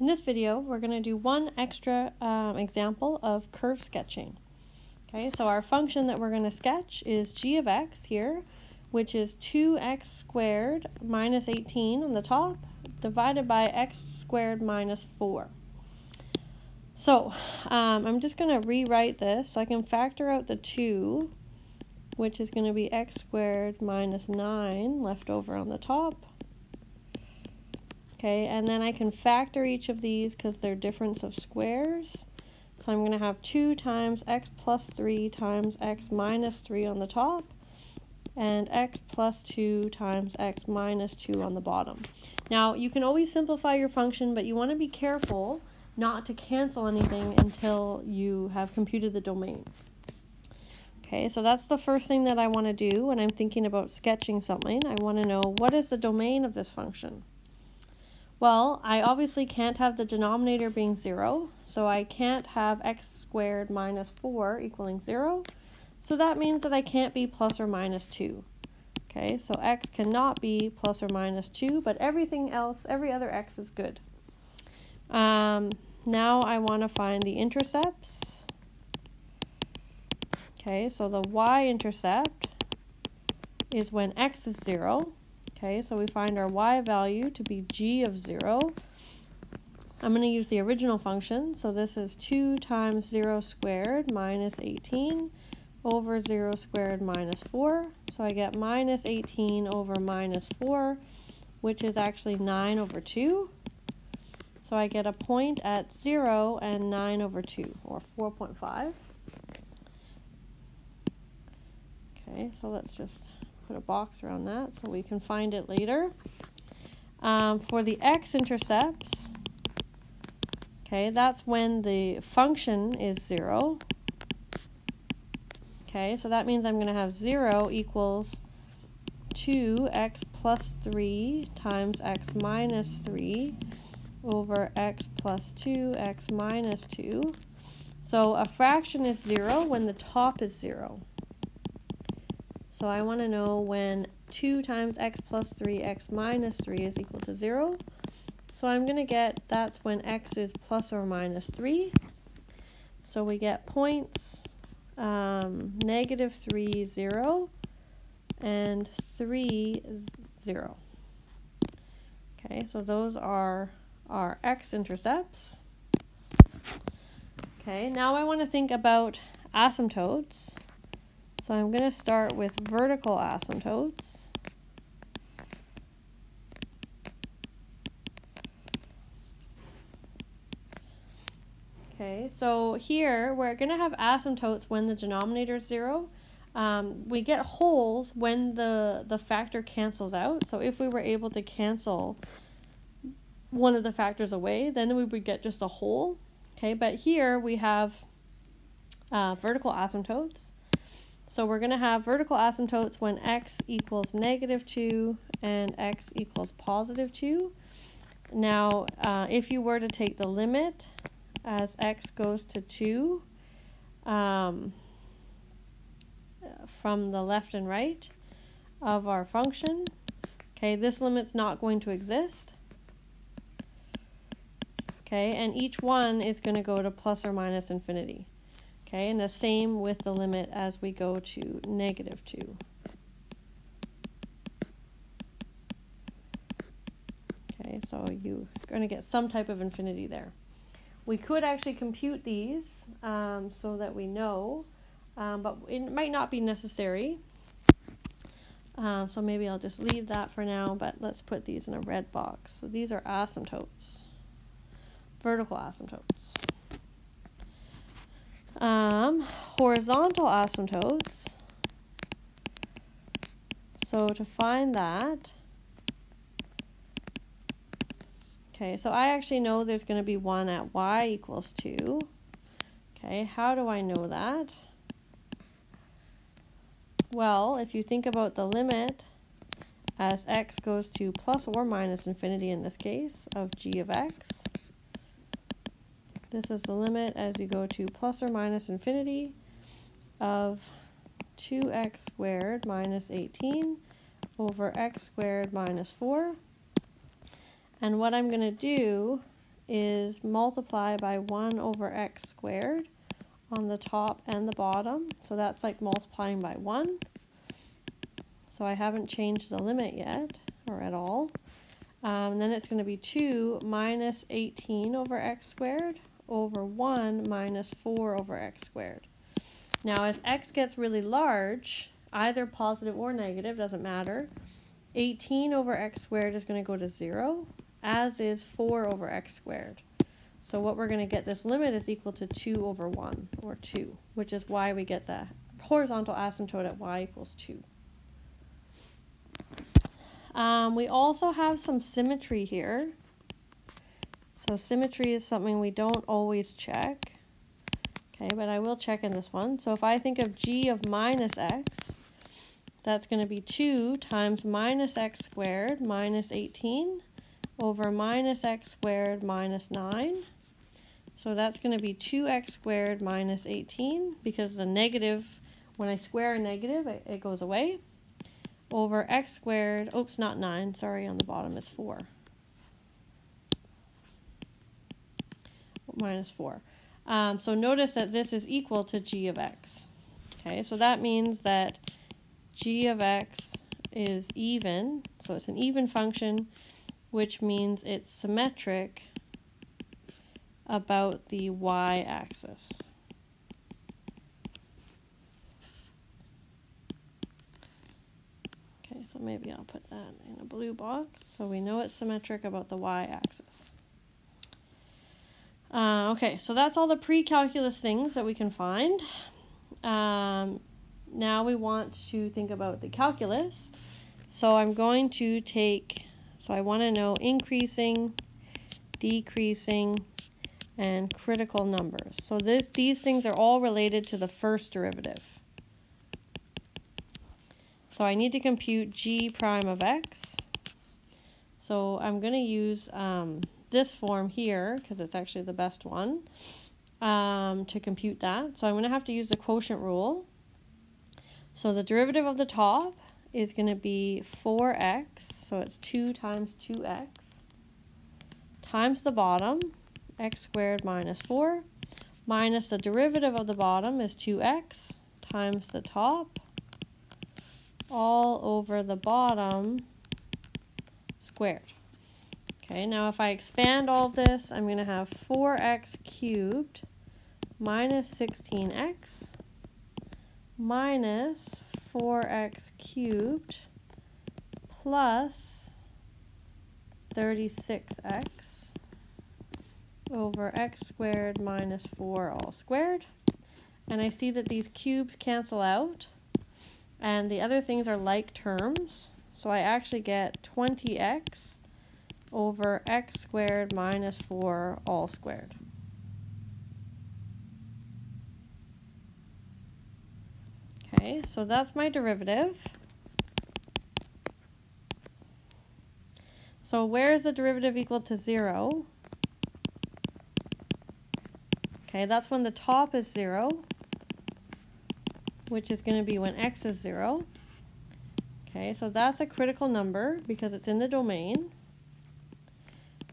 In this video, we're going to do one extra um, example of curve sketching. Okay, so our function that we're going to sketch is g of x here, which is 2x squared minus 18 on the top, divided by x squared minus 4. So, um, I'm just going to rewrite this so I can factor out the 2, which is going to be x squared minus 9 left over on the top, Okay, and then I can factor each of these because they're difference of squares. So I'm going to have 2 times x plus 3 times x minus 3 on the top, and x plus 2 times x minus 2 on the bottom. Now, you can always simplify your function, but you want to be careful not to cancel anything until you have computed the domain. Okay, so that's the first thing that I want to do when I'm thinking about sketching something. I want to know what is the domain of this function. Well, I obviously can't have the denominator being 0, so I can't have x squared minus 4 equaling 0. So that means that I can't be plus or minus 2. Okay, so x cannot be plus or minus 2, but everything else, every other x is good. Um, now I want to find the intercepts. Okay, so the y-intercept is when x is 0. Okay, so we find our y value to be g of 0. I'm going to use the original function, so this is 2 times 0 squared minus 18 over 0 squared minus 4. So I get minus 18 over minus 4, which is actually 9 over 2. So I get a point at 0 and 9 over 2, or 4.5. Okay, so let's just put a box around that so we can find it later. Um, for the x-intercepts, okay, that's when the function is 0. Okay, so that means I'm going to have 0 equals 2x plus 3 times x minus 3 over x plus 2, x minus 2. So a fraction is 0 when the top is 0. So I want to know when 2 times x plus 3, x minus 3 is equal to 0. So I'm going to get that's when x is plus or minus 3. So we get points um, negative 3, 0, and 3, 0. Okay, so those are our x-intercepts. Okay, now I want to think about asymptotes. So I'm going to start with vertical asymptotes. Okay, so here we're going to have asymptotes when the denominator is 0. Um, we get holes when the, the factor cancels out. So if we were able to cancel one of the factors away, then we would get just a hole. Okay, but here we have uh, vertical asymptotes. So we're going to have vertical asymptotes when x equals negative 2 and x equals positive 2. Now, uh, if you were to take the limit as x goes to 2 um, from the left and right of our function, okay, this limit's not going to exist. Okay, and each one is going to go to plus or minus infinity. Okay, and the same with the limit as we go to negative 2. Okay, so you're going to get some type of infinity there. We could actually compute these um, so that we know, um, but it might not be necessary. Um, so maybe I'll just leave that for now, but let's put these in a red box. So these are asymptotes, vertical asymptotes. Um, horizontal asymptotes. So to find that, okay, so I actually know there's going to be one at y equals 2. Okay, how do I know that? Well, if you think about the limit as x goes to plus or minus infinity in this case of g of x, this is the limit as you go to plus or minus infinity of 2x squared minus 18 over x squared minus 4. And what I'm going to do is multiply by 1 over x squared on the top and the bottom. So that's like multiplying by 1. So I haven't changed the limit yet, or at all. Um, then it's going to be 2 minus 18 over x squared over 1 minus 4 over x squared. Now as x gets really large, either positive or negative, doesn't matter, 18 over x squared is going to go to 0, as is 4 over x squared. So what we're going to get this limit is equal to 2 over 1, or 2, which is why we get the horizontal asymptote at y equals 2. Um, we also have some symmetry here. So symmetry is something we don't always check. Okay, but I will check in this one. So if I think of g of minus x, that's going to be 2 times minus x squared minus 18 over minus x squared minus 9. So that's going to be 2x squared minus 18 because the negative, when I square a negative, it, it goes away. Over x squared, oops, not 9, sorry, on the bottom is 4. Minus 4. Um, so notice that this is equal to g of x. Okay, so that means that g of x is even, so it's an even function, which means it's symmetric about the y-axis. Okay, so maybe I'll put that in a blue box so we know it's symmetric about the y-axis. Uh, okay, so that's all the pre-calculus things that we can find. Um, now we want to think about the calculus. So I'm going to take, so I want to know increasing, decreasing, and critical numbers. So this, these things are all related to the first derivative. So I need to compute g prime of x. So I'm going to use um, this form here, because it's actually the best one, um, to compute that. So I'm going to have to use the quotient rule. So the derivative of the top is going to be 4x, so it's 2 times 2x, times the bottom, x squared minus 4, minus the derivative of the bottom is 2x, times the top, all over the bottom squared. Okay, now if I expand all this, I'm going to have 4x cubed minus 16x minus 4x cubed plus 36x over x squared minus 4 all squared. And I see that these cubes cancel out. And the other things are like terms. So I actually get 20x over x squared minus 4 all squared. Okay, so that's my derivative. So where is the derivative equal to 0? Okay, that's when the top is 0, which is going to be when x is 0. Okay, so that's a critical number because it's in the domain.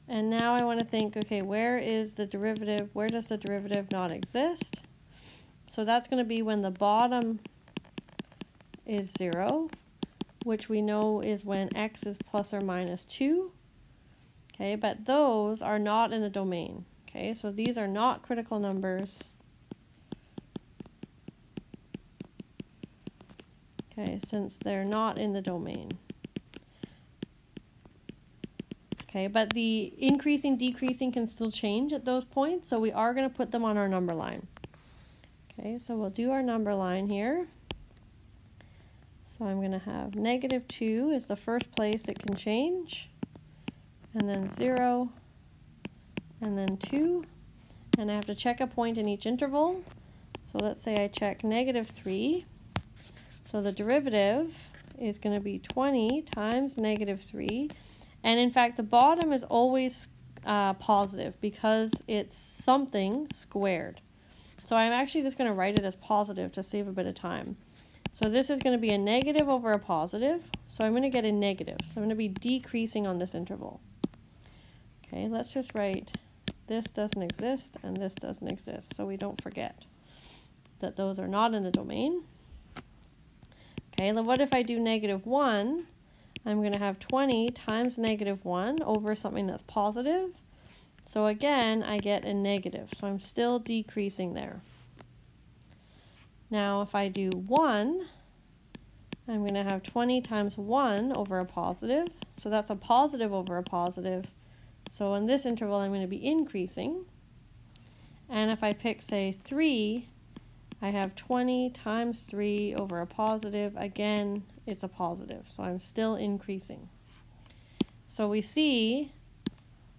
And now I want to think, okay, where is the derivative? Where does the derivative not exist? So that's going to be when the bottom is 0, which we know is when x is plus or minus 2. Okay, but those are not in the domain. Okay, so these are not critical numbers. Okay, since they're not in the domain. Okay, but the increasing, decreasing can still change at those points, so we are going to put them on our number line. Okay, so we'll do our number line here. So I'm going to have negative 2 is the first place it can change, and then 0, and then 2, and I have to check a point in each interval. So let's say I check negative 3. So the derivative is going to be 20 times negative 3, and in fact, the bottom is always uh, positive because it's something squared. So I'm actually just going to write it as positive to save a bit of time. So this is going to be a negative over a positive. So I'm going to get a negative. So I'm going to be decreasing on this interval. Okay, let's just write this doesn't exist and this doesn't exist, so we don't forget that those are not in the domain. Okay, then what if I do negative 1? I'm going to have 20 times negative 1 over something that's positive. So again, I get a negative, so I'm still decreasing there. Now if I do 1, I'm going to have 20 times 1 over a positive. So that's a positive over a positive. So in this interval, I'm going to be increasing. And if I pick, say, 3, I have 20 times 3 over a positive. Again, it's a positive, so I'm still increasing. So we see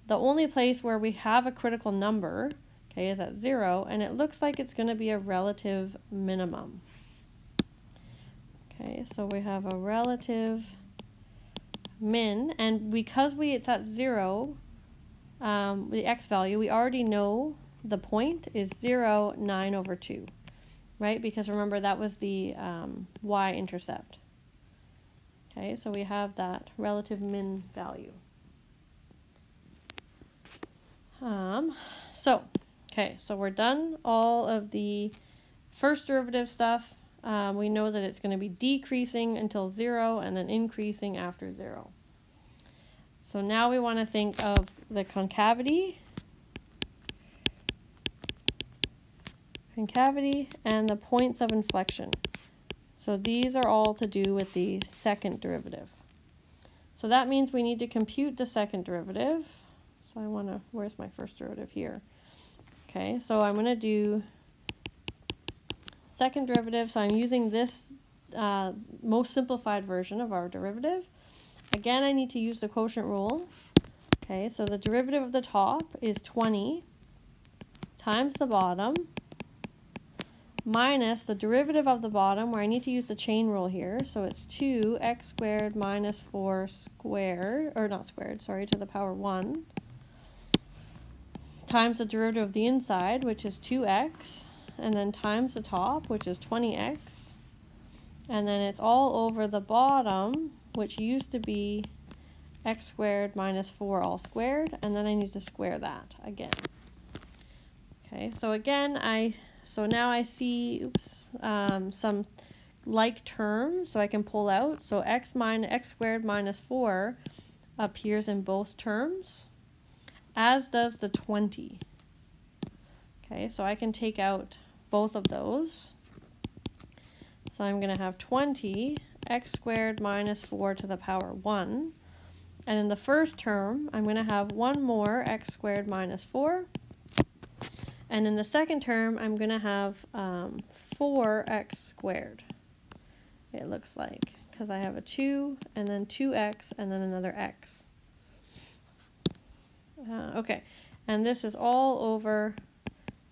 the only place where we have a critical number, okay, is at 0, and it looks like it's going to be a relative minimum. Okay, so we have a relative min, and because we it's at 0, um, the x value, we already know the point is 0, 9 over 2 right? Because remember that was the um, y-intercept. Okay, so we have that relative min value. Um, so, okay, so we're done all of the first derivative stuff. Um, we know that it's going to be decreasing until 0 and then increasing after 0. So now we want to think of the concavity concavity, and the points of inflection. So these are all to do with the second derivative. So that means we need to compute the second derivative. So I want to, where's my first derivative here? Okay, so I'm going to do second derivative. So I'm using this uh, most simplified version of our derivative. Again, I need to use the quotient rule. Okay, so the derivative of the top is 20 times the bottom minus the derivative of the bottom, where I need to use the chain rule here. So it's 2x squared minus 4 squared, or not squared, sorry, to the power 1, times the derivative of the inside, which is 2x, and then times the top, which is 20x. And then it's all over the bottom, which used to be x squared minus 4 all squared, and then I need to square that again. Okay, so again, I so now I see oops, um, some like terms, so I can pull out. So x minus x squared minus 4 appears in both terms, as does the 20. Okay, so I can take out both of those. So I'm going to have 20 x squared minus 4 to the power 1. And in the first term, I'm going to have one more x squared minus 4 and in the second term, I'm going to have um, 4x squared, it looks like, because I have a 2 and then 2x and then another x. Uh, okay, and this is all over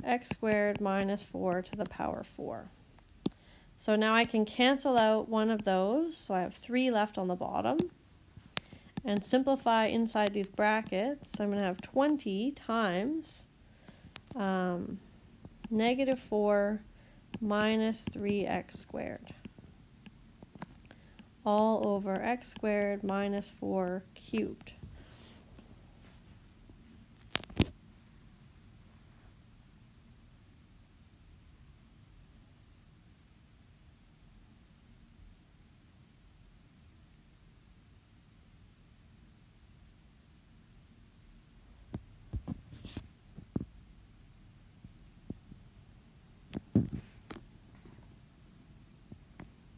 x squared minus 4 to the power 4. So now I can cancel out one of those, so I have 3 left on the bottom. And simplify inside these brackets, so I'm going to have 20 times um, negative 4 minus 3x squared all over x squared minus 4 cubed.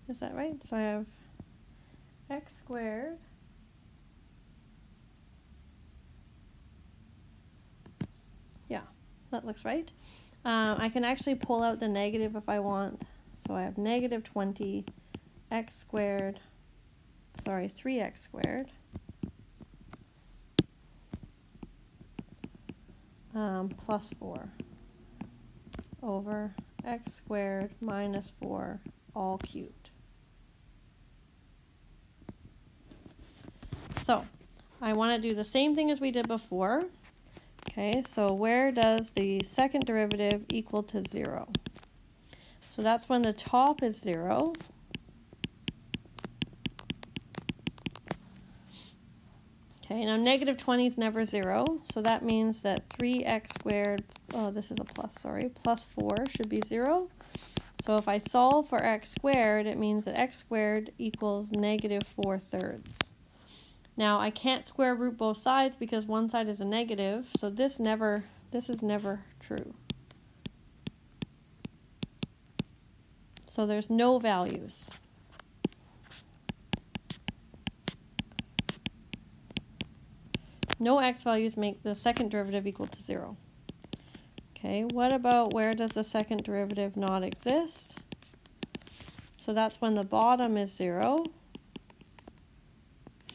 Is that right? So I have x squared Yeah, that looks right. Um, I can actually pull out the negative if I want. So I have negative 20 x squared, sorry, 3x squared. Um, plus 4 over x squared minus 4 all cubed. So I want to do the same thing as we did before. Okay, so where does the second derivative equal to 0? So that's when the top is 0. Okay, now negative 20 is never 0, so that means that 3x squared, oh, this is a plus, sorry, plus 4 should be 0. So if I solve for x squared, it means that x squared equals negative 4 thirds. Now I can't square root both sides because one side is a negative, so this never, this is never true. So there's no values. No x values make the second derivative equal to 0. Okay, what about where does the second derivative not exist? So that's when the bottom is 0.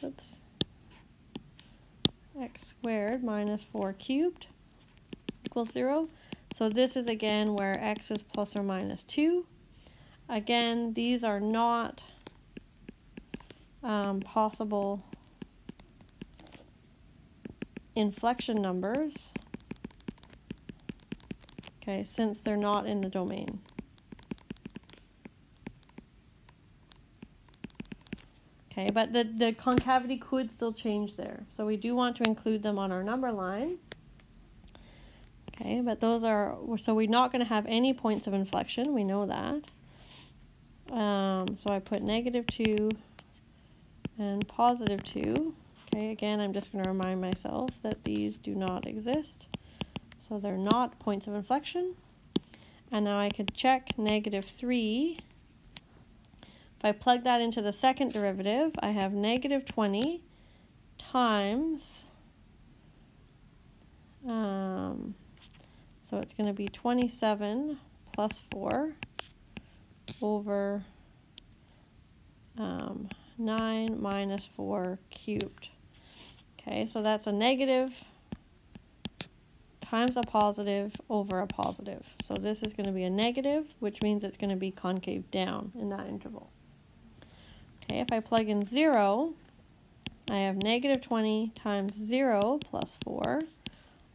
Oops. X squared minus 4 cubed equals 0. So this is again where x is plus or minus 2. Again, these are not um, possible inflection numbers, okay, since they're not in the domain. Okay, but the, the concavity could still change there. So we do want to include them on our number line. Okay, but those are, so we're not going to have any points of inflection. We know that. Um, so I put negative 2 and positive 2. Okay, again, I'm just going to remind myself that these do not exist. So they're not points of inflection. And now I could check negative 3. If I plug that into the second derivative, I have negative 20 times, um, so it's going to be 27 plus 4 over um, 9 minus 4 cubed. Okay, so that's a negative times a positive over a positive. So this is going to be a negative, which means it's going to be concave down in that interval. Okay, if I plug in 0, I have negative 20 times 0 plus 4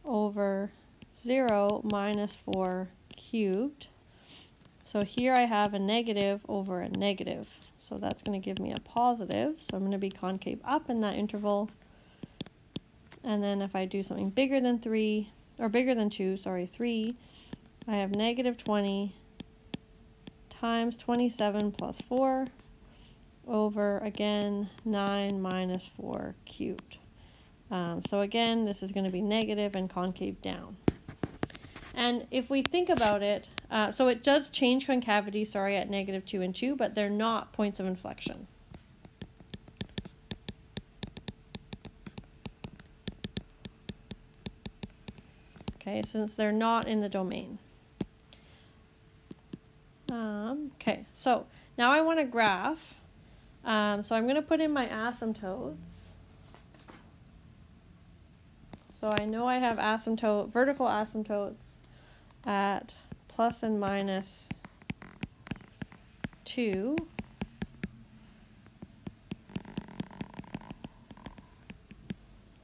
over 0 minus 4 cubed. So here I have a negative over a negative. So that's going to give me a positive. So I'm going to be concave up in that interval. And then if I do something bigger than 3, or bigger than 2, sorry, 3, I have negative 20 times 27 plus 4 over, again, 9 minus 4 cubed. Um, so again, this is going to be negative and concave down. And if we think about it, uh, so it does change concavity, sorry, at negative 2 and 2, but they're not points of inflection. okay, since they're not in the domain. Um, okay, so now I want to graph. Um, so I'm going to put in my asymptotes. So I know I have asymptote, vertical asymptotes at plus and minus 2.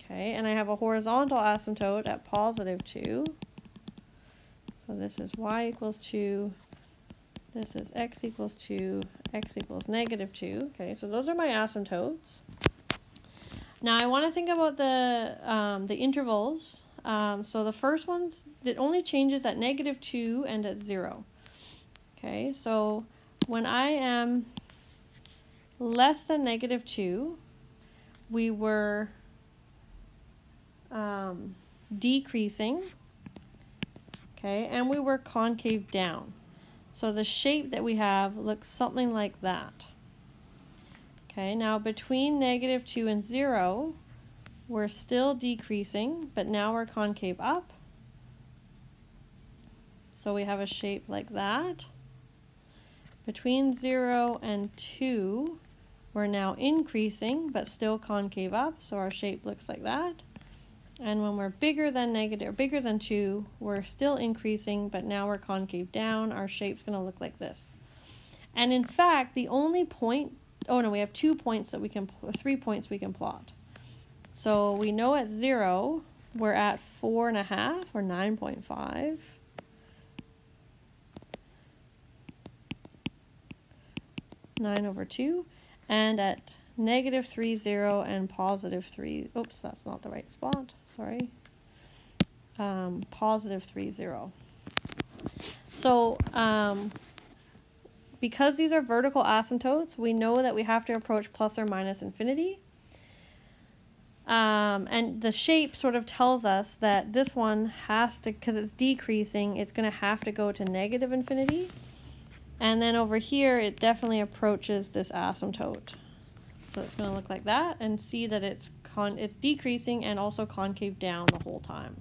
Okay, and I have a horizontal asymptote at positive 2. So this is y equals 2. This is x equals 2, x equals negative 2. Okay, so those are my asymptotes. Now I want to think about the, um, the intervals. Um, so the first one's, it only changes at negative 2 and at 0. Okay, so when I am less than negative 2, we were um, decreasing, okay, and we were concave down. So the shape that we have looks something like that. Okay, now between negative 2 and 0, we're still decreasing, but now we're concave up. So we have a shape like that. Between 0 and 2, we're now increasing, but still concave up, so our shape looks like that. And when we're bigger than negative, or bigger than 2, we're still increasing, but now we're concave down. Our shape's going to look like this. And in fact, the only point, oh no, we have two points that we can, three points we can plot. So we know at 0, we're at 4.5 or 9.5. Nine over two, and at negative three zero and positive 3. Oops, that's not the right spot. Sorry. Um, positive 3, 0. So, um, because these are vertical asymptotes, we know that we have to approach plus or minus infinity. Um, and the shape sort of tells us that this one has to, because it's decreasing, it's going to have to go to negative infinity. And then over here, it definitely approaches this asymptote. So it's going to look like that and see that it's con it's decreasing and also concave down the whole time.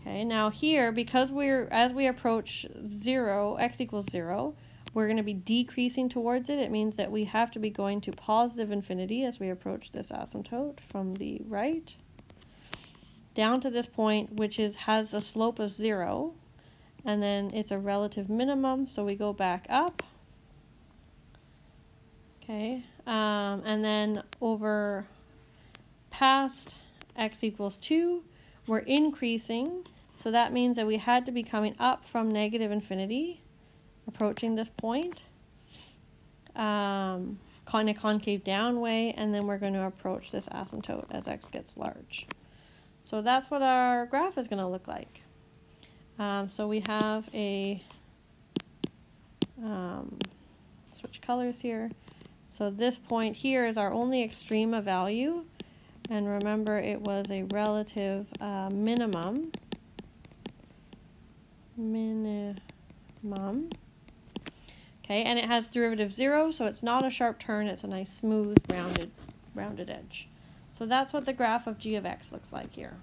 Okay, now here, because we're, as we approach zero, x equals zero, we're going to be decreasing towards it. It means that we have to be going to positive infinity as we approach this asymptote from the right down to this point, which is has a slope of zero, and then it's a relative minimum, so we go back up. Okay, um, and then over past x equals 2, we're increasing, so that means that we had to be coming up from negative infinity, approaching this point, um, kind of concave down way, and then we're going to approach this asymptote as x gets large. So that's what our graph is going to look like. Um, so we have a, um, switch colors here. So this point here is our only extreme of value. And remember, it was a relative uh, minimum. Minimum. Okay, and it has derivative 0, so it's not a sharp turn. It's a nice, smooth, rounded, rounded edge. So that's what the graph of g of x looks like here.